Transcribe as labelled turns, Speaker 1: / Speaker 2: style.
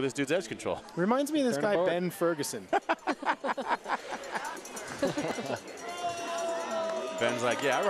Speaker 1: at this dude's edge control.
Speaker 2: Reminds me of this
Speaker 3: Turn
Speaker 2: guy,
Speaker 3: aboard.
Speaker 2: Ben Ferguson.
Speaker 1: Ben's like, yeah, I